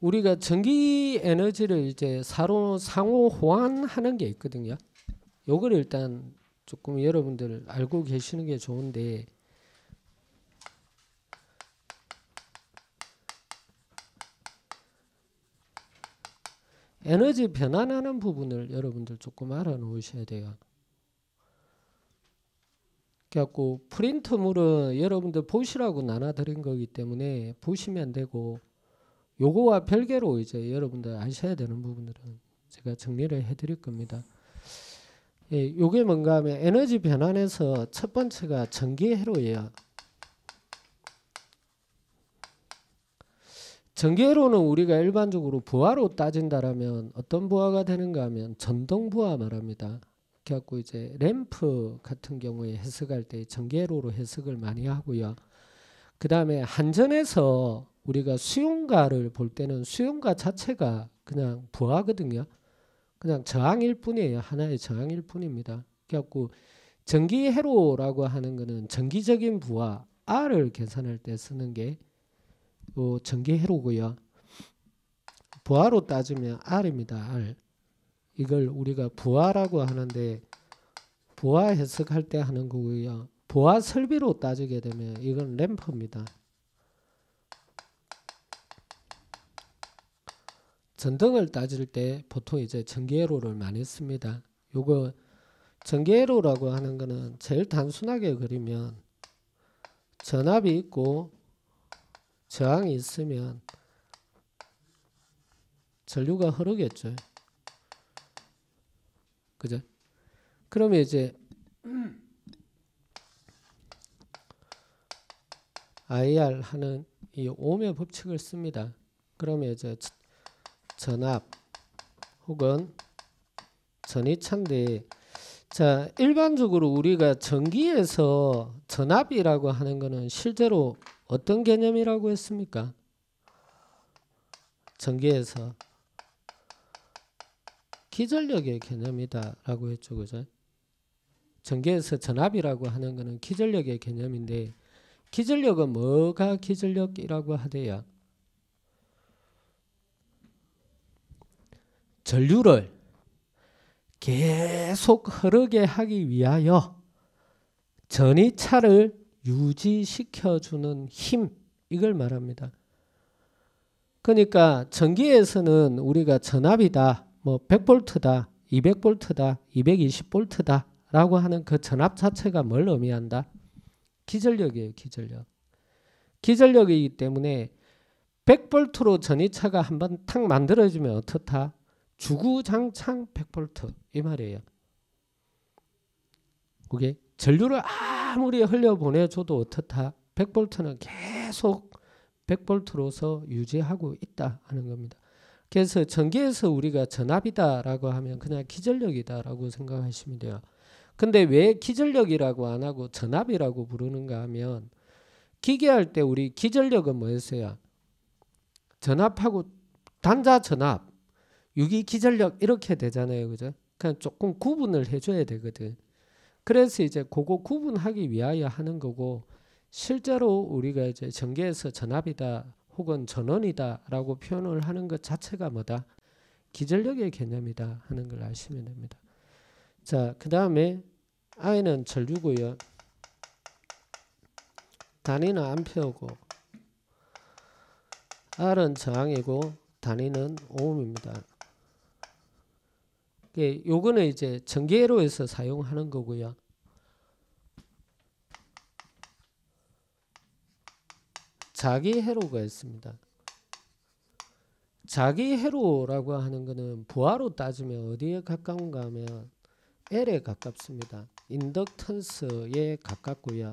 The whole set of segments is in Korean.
우리가 전기 에너지를 이제 사로 상호 호환하는 게 있거든요. 요걸 일단 조금 여러분들 알고 계시는 게 좋은데 에너지 변환하는 부분을 여러분들 조금 알아 놓으셔야 돼요. 그래갖고 프린트물은 여러분들 보시라고 나눠드린 거기 때문에 보시면 되고 요거와 별개로 이제 여러분들 아셔야 되는 부분들은 제가 정리를 해드릴 겁니다. 예, 요게 뭔가 하면 에너지 변환에서 첫 번째가 전기회로예요. 전기회로는 우리가 일반적으로 부하로 따진다라면 어떤 부하가 되는가 하면 전동 부하 말합니다. 그래갖고 이제 램프 같은 경우에 해석할 때 전기회로로 해석을 많이 하고요. 그 다음에 한전에서 우리가 수용가를 볼 때는 수용가 자체가 그냥 부하거든요. 그냥 저항일 뿐이에요. 하나의 저항일 뿐입니다. 그래갖고 전기회로라고 하는 거는 전기적인 부하 R을 계산할 때 쓰는 게 요 전기회로고요. 부하로 따지면 R입니다. R. 이걸 우리가 부하라고 하는데 부하 해석할 때 하는 거고요. 부하 설비로 따지게 되면 이건 램프입니다. 전등을 따질 때 보통 이제 전기회로를 많이 씁니다. 요거 전기회로라고 하는 거는 제일 단순하게 그리면 전압이 있고 저항이 있으면 전류가 흐르겠죠. 그죠? 그러면 이제 IR 하는 이 오음의 법칙을 씁니다. 그러면 이제 전압 혹은 전이차인데 자 일반적으로 우리가 전기에서 전압이라고 하는 것은 실제로 어떤 개념이라고 했습니까? 전기에서 기전력의 개념이다라고 했죠, 그죠? 전기에서 전압이라고 하는 것은 기전력의 개념인데 기전력은 뭐가 기전력이라고 하대요? 전류를 계속 흐르게 하기 위하여 전이차를 유지시켜주는 힘 이걸 말합니다. 그러니까 전기에서는 우리가 전압이다, 뭐 100볼트다, 200볼트다, 220볼트다 라고 하는 그 전압 자체가 뭘 의미한다? 기전력이에요, 기전력. 기전력이기 때문에 100볼트로 전이차가 한번 탁 만들어지면 어떻다? 주구장창 100볼트 이 말이에요. 그게 전류를 아무리 흘려 보내줘도 어떻다? 100볼트는 계속 100볼트로서 유지하고 있다 하는 겁니다. 그래서 전기에서 우리가 전압이다라고 하면 그냥 기전력이다라고 생각하시면 돼요. 근데 왜 기전력이라고 안 하고 전압이라고 부르는가 하면 기계할 때 우리 기전력은 뭐였어요? 전압하고 단자 전압 유기 기전력 이렇게 되잖아요. 그죠? 그냥 조금 구분을 해줘야 되거든. 그래서 이제 그거 구분하기 위하여 하는 거고 실제로 우리가 이제 전개에서 전압이다 혹은 전원이다라고 표현을 하는 것 자체가 뭐다? 기전력의 개념이다 하는 걸 아시면 됩니다. 자, 그 다음에 I는 전류고요. 단위는 암페어고 R은 저항이고 단위는 오음입니다. 예, 요거는 이제 전기회로에서 사용하는 거고요. 자기회로가 있습니다. 자기회로라고 하는 것은 부하로 따지면 어디에 가까운가 하면 L에 가깝습니다. 인덕턴스에 가깝고요.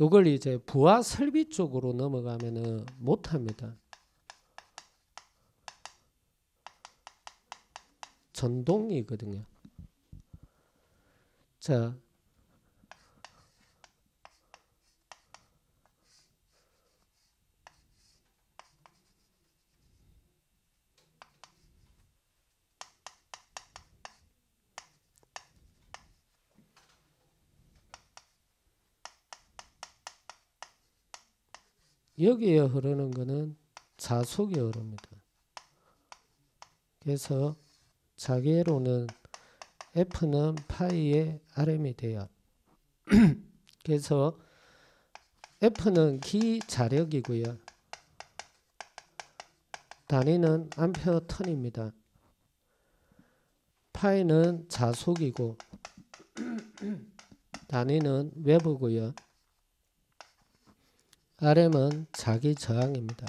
요걸 이제 부하 설비 쪽으로 넘어가면은 못합니다. 전동이거든요. 자, 여기에 흐르는 거는 자속이 어렵니다. 그래서 자기애로는 F는 파이의 RM이 돼요. 그래서 F는 기 자력이고요. 단위는 암페어 턴입니다. 파이는 자속이고 단위는 웨버고요. RM은 자기 저항입니다.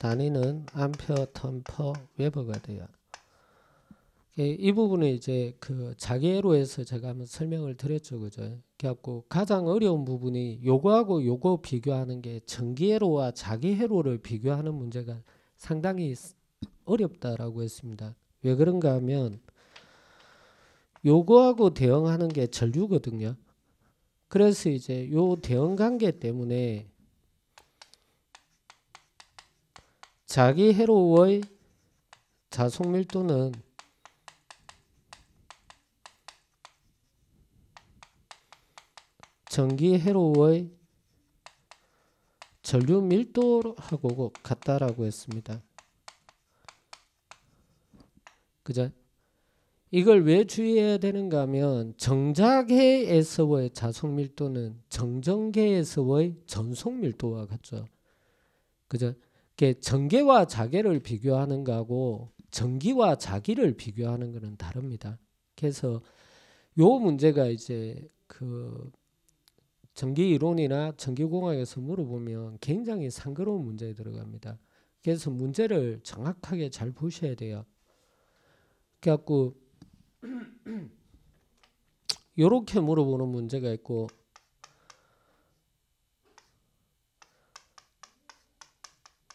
단위는 암페어 턴 퍼 웨버가 돼요. 이 부분은 이제 그 자기애로에서 제가 한번 설명을 드렸죠, 그죠? 그래갖고 가장 어려운 부분이 요거하고 요거 비교하는 게 전기애로와 자기애로를 비교하는 문제가 상당히 어렵다라고 했습니다. 왜 그런가 하면 요거하고 대응하는 게 전류거든요. 그래서 이제 요 대응 관계 때문에 자기 회로의 자속 밀도는 전기 회로의 전류 밀도하고 같다라고 했습니다. 그죠? 이걸 왜 주의해야 되는가 하면 정자계에서의 자속 밀도는 정전계에서의 전속 밀도와 같죠. 그죠? 전계와 자계를 비교하는 거하고 전기와 자기를 비교하는 것은 다릅니다. 그래서 요 문제가 이제 그 전기 이론이나 전기공학에서 물어보면 굉장히 상그러운 문제에 들어갑니다. 그래서 문제를 정확하게 잘 보셔야 돼요. 그래갖고 요렇게 물어보는 문제가 있고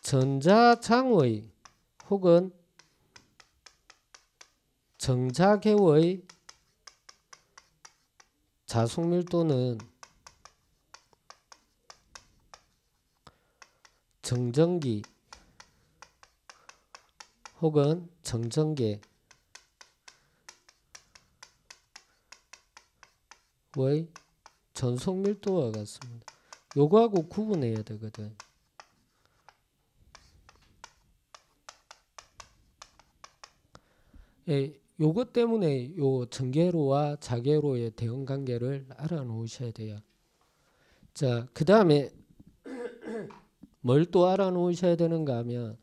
전자장의 혹은 정자계의 자속밀도는 정전기 혹은 정전계 의 전속 밀도와 같습니다. 요거하고 구분해야 되거든. 예, 요것 때문에 요 전개로와 자개로의 대응 관계를 알아놓으셔야 돼요. 자, 그 다음에 뭘 또 알아놓으셔야 되는가 하면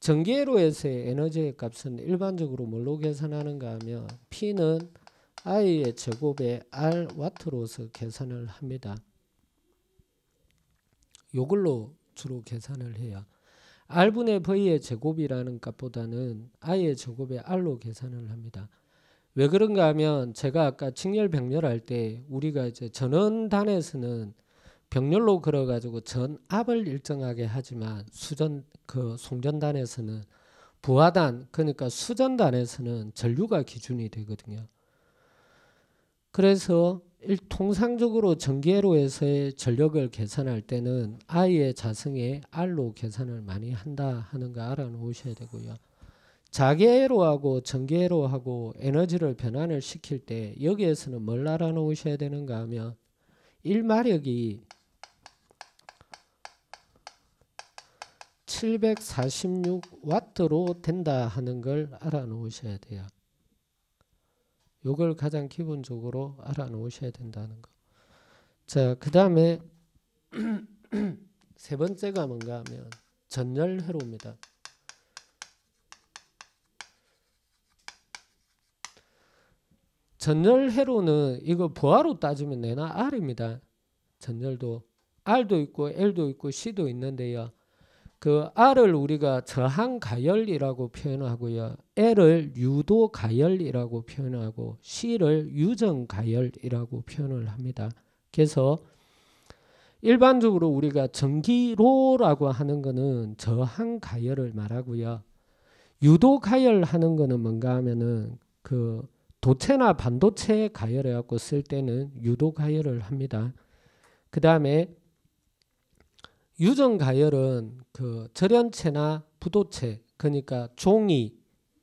전개로에서의 에너지의 값은 일반적으로 뭘로 계산하는가 하면 P는 I의 제곱에 R 와트로서 계산을 합니다. 요걸로 주로 계산을 해요. R분의 V의 제곱이라는 값보다는 I의 제곱에 R로 계산을 합니다. 왜 그런가 하면 제가 아까 직렬 병렬 할 때 우리가 이제 전원 단에서는 병렬로 걸어 가지고 전압을 일정하게 하지만 수전 그 송전단에서는 부하단 그러니까 수전단에서는 전류가 기준이 되거든요. 그래서 통상적으로 전기회로에서의 전력을 계산할 때는 I의 자성에 R로 계산을 많이 한다 하는 거 알아놓으셔야 되고요. 자기회로하고 전기회로하고 에너지를 변환을 시킬 때 여기에서는 뭘 알아놓으셔야 되는가 하면 1마력이 746와트로 된다 하는 걸 알아놓으셔야 돼요. 요걸 가장 기본적으로 알아놓으셔야 된다는 거. 자, 그 다음에 세 번째가 뭔가 하면 전열 회로입니다. 전열 회로는 이거 부하로 따지면 내나 R입니다. 전열도 R도 있고 L도 있고 C도 있는데요. 그 R을 우리가 저항 가열이라고 표현하고요. L을 유도 가열이라고 표현하고 C를 유정 가열이라고 표현을 합니다. 그래서 일반적으로 우리가 전기로라고 하는 거는 저항 가열을 말하고요. 유도 가열 하는 거는 뭔가 하면은 그 도체나 반도체 가열해 갖고 쓸 때는 유도 가열을 합니다. 그 다음에 유전 가열은 그 절연체나 부도체 그러니까 종이,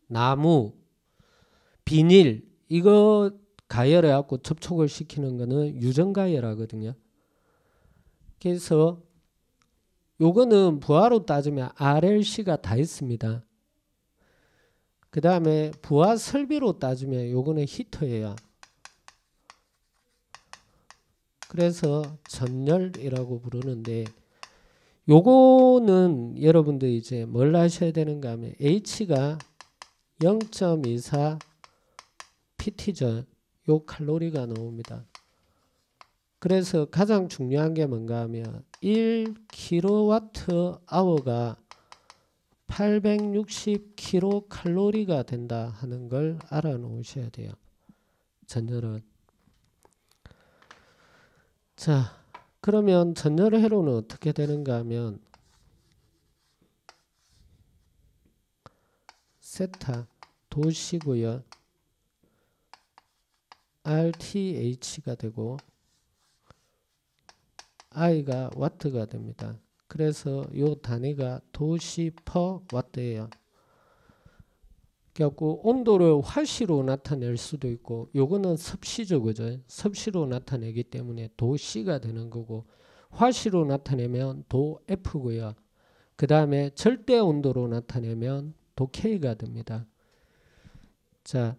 나무, 비닐 이거 가열해 갖고 접촉을 시키는 거는 유전 가열하거든요. 그래서 요거는 부하로 따지면 RLC가 다 있습니다. 그 다음에 부하 설비로 따지면 요거는 히터예요. 그래서 전열이라고 부르는데 요거는 여러분들 이제 뭘 하셔야 되는가 하면 H가 0.24 PT죠. 요 칼로리가 나옵니다. 그래서 가장 중요한 게 뭔가 하면 1kWh가 860kcal가 된다 하는 걸 알아 놓으셔야 돼요. 전열은. 자, 그러면 전열 회로는 어떻게 되는가 하면 세타 도시고요. RTH가 되고 I가 와트가 됩니다. 그래서 요 단위가 도시 퍼 와트예요. 그래갖고 온도를 화시로 나타낼 수도 있고 요거는 섭씨죠 그죠? 섭씨로 나타내기 때문에 도씨가 되는 거고 화시로 나타내면 도F고요. 그 다음에 절대 온도로 나타내면 도K가 됩니다. 자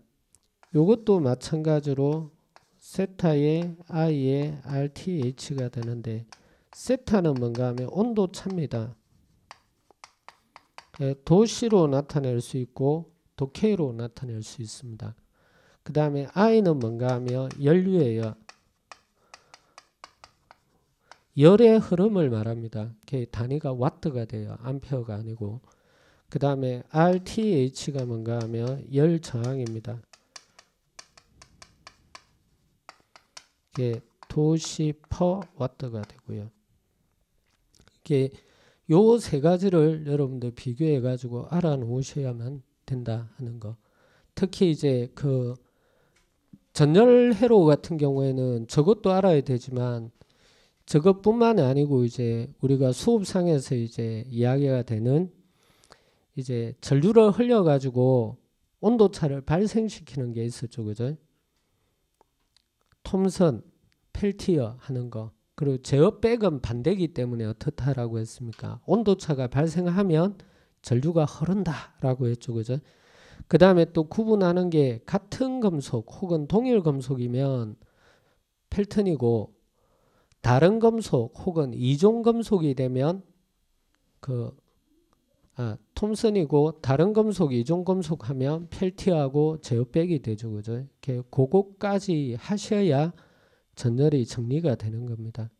요것도 마찬가지로 세타의 I의 RTH가 되는데 세타는 뭔가 하면 온도 차입니다. 예, 도시로 나타낼 수 있고 도K로 나타낼 수 있습니다. 그 다음에 I는 뭔가 하면 연류예요. 열의 흐름을 말합니다. 단위가 와트가 돼요. 암페어가 아니고. 그 다음에 RTH가 뭔가 하면 열 저항입니다. 이게 도시 퍼 와트가 되고요. 이게 요 세 가지를 여러분들 비교해 가지고 알아놓으셔야만 된다 하는 거. 특히 이제 그 전열 회로 같은 경우에는 저것도 알아야 되지만 저것뿐만 아니고 이제 우리가 수업상에서 이제 이야기가 되는 이제 전류를 흘려 가지고 온도차를 발생시키는 게 있었죠. 그죠? 톰선, 펠티어 하는 거. 그리고 제어백은 반대기 때문에 어떻다라고 했습니까? 온도차가 발생하면 전류가 흐른다라고 했죠. 그죠? 그 다음에 또 구분하는 게 같은 금속 혹은 동일 금속이면 펠튼이고 다른 금속 혹은 이종 금속이 되면 그 아, 톰슨이고 다른 금속 이종 금속 하면 펠티하고 제어백이 되죠. 그죠? 이렇게 그거까지 하셔야 전열이 정리가 되는 겁니다.